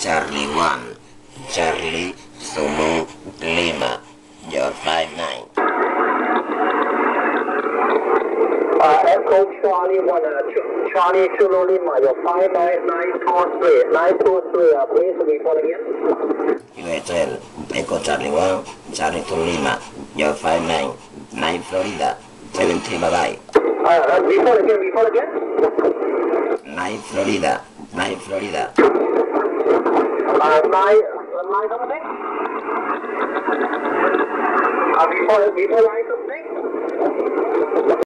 Charlie 1, Charlie Zulu Lima, your 59. Uh, Echo Charlie 1, uh, Ch- Charlie Zulu Lima, your 59923, 923, uh, please report again. QSL, Echo Charlie 1, Charlie Zulu Lima, your 59, 9 Florida, 70 bye bye. Uh, uh, report again, report again. 9 Florida, 9 Florida, Uh, nine something? Uh, report, report nine something?